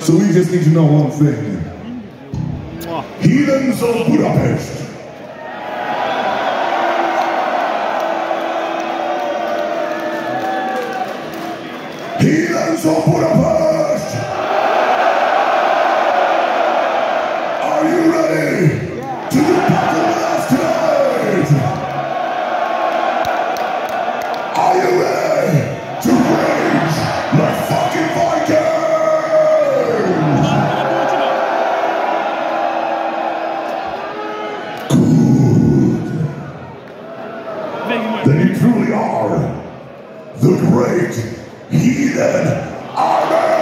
So we just need to know one thing. Heathens of Budapest. Heathens of Budapest. Majd. Then you truly are the great heathen army!